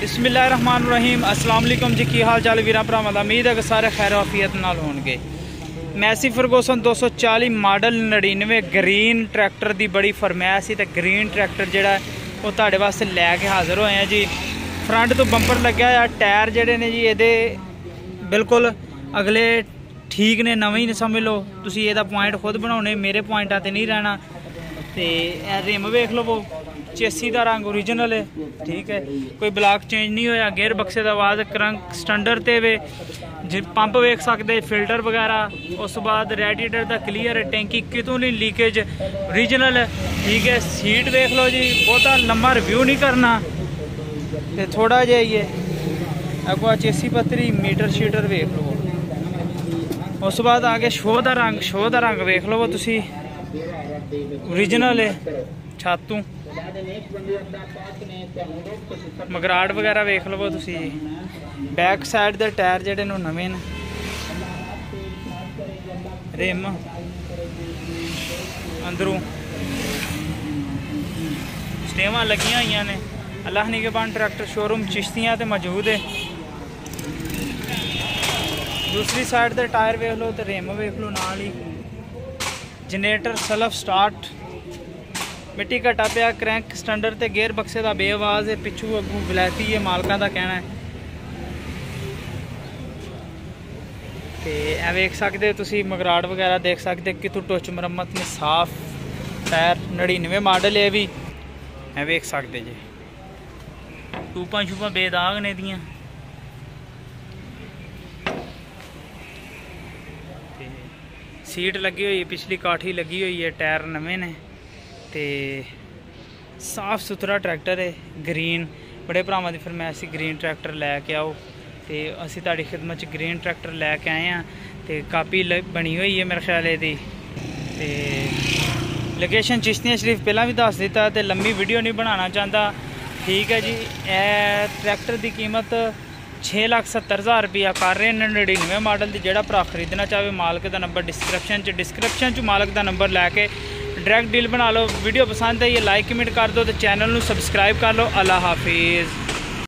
ਬਿਸਮਿਲ੍ਲਾਹਿਰਰਹਿਮਾਨਿਰਰਹੀਮ। ਅਸਲਾਮ ਅਲੈਕੁਮ ਜੀ, ਕੀ ਹਾਲ ਚਾਲ ਵੀਰਾਂ ਭਰਾਵਾਂ ਦਾ? ਉਮੀਦ ਹੈ ਕਿ ਸਾਰੇ ਖੈਰ ਆਫੀਅਤ ਨਾਲ ਹੋਣਗੇ। Massey Ferguson 240 model 99 green tractor ਦੀ ਬੜੀ ਫਰਮਾਇਸ਼ ਸੀ ਤੇ ਗ੍ਰੀਨ ਟਰੈਕਟਰ ਜਿਹੜਾ ਉਹ ਤੁਹਾਡੇ ਵਾਸਤੇ ਲੈ ਕੇ ਹਾਜ਼ਰ ਹੋਏ ਆ ਜੀ। ਫਰੰਟ ਤੋਂ ਬੰਪਰ ਲੱਗਿਆ ਆ, ਟਾਇਰ ਜਿਹੜੇ ਨੇ ਜੀ, ਇਹਦੇ ਬਿਲਕੁਲ ਅਗਲੇ ਠੀਕ ਨੇ, ਨਵੇਂ ਹੀ ਨੇ ਸਮਝ ਲਓ। ਤੁਸੀਂ ਇਹਦਾ ਪੁਆਇੰਟ ਖੁਦ ਬਣਾਉਣੇ, ਮੇਰੇ ਪੁਆਇੰਟਾਂ ਤੇ ਨਹੀਂ ਰਹਿਣਾ। ਤੇ ਇਹ ਰਿਮ ਵੇਖ ਲਵੋ ਚੇਸੀ ਦਾ ਰੰਗ ਓਰੀਜਨਲ ਹੈ, ਠੀਕ ਹੈ। ਕੋਈ ਬਲਾਕ ਚੇਂਜ ਨਹੀਂ ਹੋਇਆ ਗੇਅਰ ਬਕਸੇ ਦਾ ਆਵਾਜ਼ ਕਰੰਕ ਸਟੈਂਡਰਡ ਤੇ ਵੇ। ਜੇ ਪੰਪ ਵੇਖ ਸਕਦੇ ਫਿਲਟਰ ਵਗੈਰਾ, ਉਸ ਤੋਂ ਬਾਅਦ ਰੈਡੀਏਟਰ ਦਾ ਕਲੀਅਰ ਹੈ ਟੈਂਕੀ ਕਿਤੋਂ ਨਹੀਂ ਲੀਕੇਜ ਓਰੀਜਨਲ ਹੈ। ਠੀਕ ਹੈ ਸੀਟ ਵੇਖ ਲਓ ਜੀ, ਬਹੁਤਾ ਲੰਮਾ ਰਿਵਿਊ ਨਹੀਂ ਕਰਨਾ। ਤੇ ਥੋੜਾ ਜਿਹਾ ਹੀ ਹੈ ਅਗਵਾ ਚੇਸੀ ਪੱਤਰੀ ਮੀਟਰ ਸ਼ੀਟਰ ਵੇਖ ਲਓ। ਉਸ ਤੋਂ ਬਾਅਦ ਆ ਕੇ ਸ਼ੋਅ ਦਾ ਰੰਗ ਸ਼ੋਅ ਦਾ ਰੰਗ ਵੇਖ ਲਓ ਤੁਸੀਂ। ਓਰੀਜਨਲ ਹੈ। ਛਾਤੂ। ਮਗਰਾੜ ਵਗੈਰਾ ਵੇਖ ਲਵੋ ਤੁਸੀਂ। ਬੈਕ ਸਾਈਡ ਦੇ ਟਾਇਰ ਜਿਹੜੇ ਨੂੰ ਨਵੇਂ ਨੇ। ਰਿਮ। ਅੰਦਰੋਂ। ਸਟੇਵਾਂ ਲੱਗੀਆਂ ਹੋਈਆਂ ਨੇ। ਅੱਲਾਹ ਨਿਗਹਬਾਨ ਟਰੈਕਟਰ ਸ਼ੋਰੂਮ ਚਿਸ਼ਤੀਆਂ ਤੇ ਮੌਜੂਦ ਹੈ। ਦੂਸਰੀ ਸਾਈਡ ਦੇ ਟਾਇਰ ਵੇਖ ਲਓ ਤੇ ਰਿਮ ਵੇਖ ਲਓ ਨਾਲ ਹੀ। Generator self start. ਮਿੱਟੀ ਘਟਾ ਪਿਆ, ਕ੍ਰੈਂਕ ਸਟੈਂਡਰ ਤੇ ਗੇਅਰ ਬਕਸੇ ਦਾ ਬੇਆਵਾਜ਼ ਹੈ ਪਿੱਛੂ ਅੱਗੂ ਬਲੈਤੀ ਹੈ ਮਾਲਕਾਂ ਦਾ ਕਹਿਣਾ ਹੈ। ਤੇ ਇਹ ਵੇਖ ਸਕਦੇ ਤੁਸੀਂ, ਮਗਰਾੜ ਵਗੈਰਾ ਦੇਖ ਸਕਦੇ ਕਿਤੋਂ ਟੁੱਚ ਮੁਰੰਮਤ ਨੇ, ਸਾਫ਼ ਟਾਇਰ 99 ਮਾਡਲ ਹੈ ਵੀ। ਇਹ ਵੇਖ ਸਕਦੇ ਜੀ। ਟੂਪਾਂ ਸ਼ੂਪਾਂ ਬੇਦਾਗ ਨੇ ਦੀਆਂ ਸੀਟ ਲੱਗੀ ਹੋਈ ਹੈ ਪਿਛਲੀ ਕਾਠੀ ਲੱਗੀ ਹੋਈ ਹੈ, ਟਾਇਰ ਨਵੇਂ ਨੇ। ਤੇ ਸਾਫ਼ ਸੁਥਰਾ ਟਰੈਕਟਰ ਹੈ, ਗ੍ਰੀਨ। ਬੜੇ ਭਰਾਵਾਂ ਦੀ ਫਰਮਾਇਸ਼ ਸੀ, ਗ੍ਰੀਨ ਟਰੈਕਟਰ ਲੈ ਕੇ ਆਓ। ਤੇ ਅਸੀਂ ਤੁਹਾਡੀ ਖidmat 'ਚ ਗ੍ਰੀਨ ਟਰੈਕਟਰ ਲੈ ਕੇ ਆਏ ਆ ਤੇ ਕਾਪੀ ਬਣੀ ਹੋਈ ਹੈ ਮੇਰੇ ਖਿਆਲ ਇਹਦੀ ਤੇ ਲੋਕੇਸ਼ਨ ਚਿਸ਼ਤੀਆਂ ਸ਼ਰੀਫ ਪਹਿਲਾਂ ਵੀ ਦੱਸ ਦਿੱਤਾ ਤੇ ਲੰਮੀ ਵੀਡੀਓ ਨਹੀਂ ਬਣਾਉਣਾ ਚਾਹੁੰਦਾ। ਠੀਕ ਹੈ ਜੀ, ਇਹ ਟਰੈਕਟਰ ਦੀ ਕੀਮਤ 670000 ਰੁਪਿਆ ਕਰ ਰਹੇ ਨੇ 99 ਮਾਡਲ ਦੀ ਜਿਹੜਾ ਭਰਾ ਖਰੀਦਣਾ ਚਾਹਵੇ ਮਾਲਕ ਦਾ ਨੰਬਰ ਡਿਸਕ੍ਰਿਪਸ਼ਨ 'ਚ ਡਿਸਕ੍ਰਿਪਸ਼ਨ 'ਚ ਮਾਲਕ ਦਾ ਨੰਬਰ ਲੈ ਕੇ ਡਾਇਰੈਕਟ ਡੀਲ ਬਣਾ ਲਓ। ਵੀਡੀਓ ਪਸੰਦ ਆਈ ਹੈ ਲਾਈਕ ਕਮੈਂਟ ਕਰ ਦਿਓ ਤੇ ਚੈਨਲ ਨੂੰ ਸਬਸਕ੍ਰਾਈਬ ਕਰ ਲਓ। ਅੱਲਾ ਹਾਫਿਜ਼।